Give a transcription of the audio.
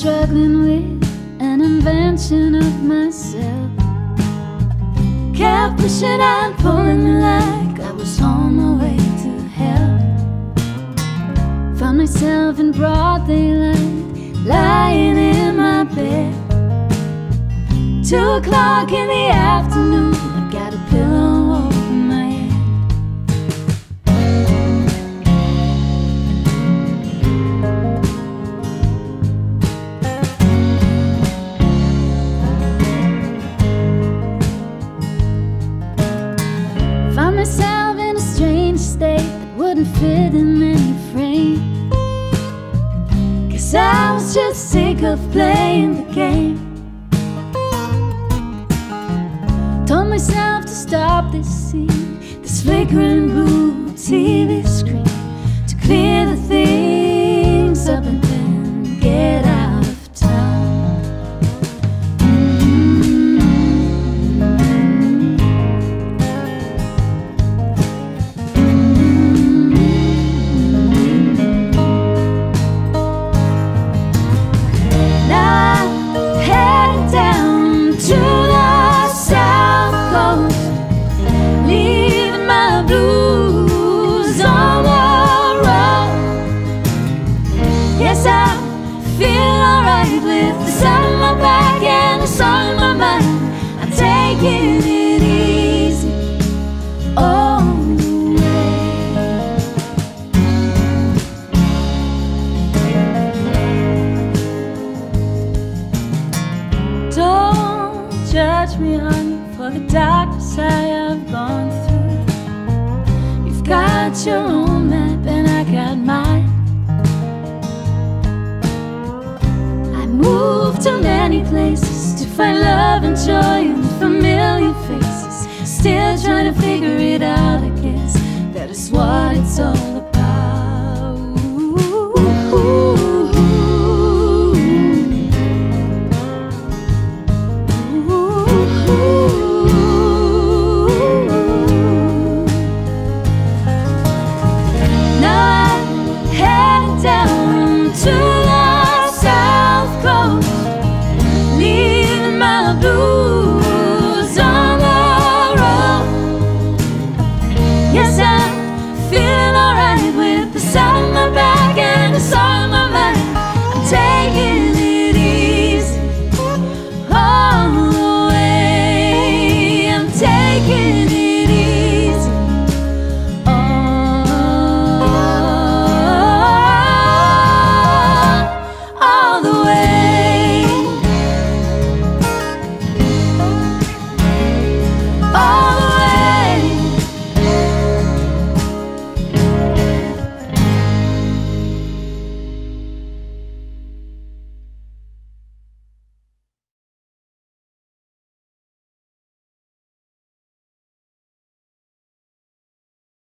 struggling with an invention of myself. Kept pushing and pulling like I was on my way to hell. Found myself in broad daylight, lying in my bed. Two o'clock in the afternoon, that wouldn't fit in any frame. Cause I was just sick of playing the game. Told myself to stop this scene, this flickering blue TV screen, Yes, I feel alright with the sun on my back and the song in my mind. I'm taking it easy oh, way. Don't judge me, honey, for the darkness I have gone through. You've got your own map, and I got mine. Many places to find love and joy in familiar faces.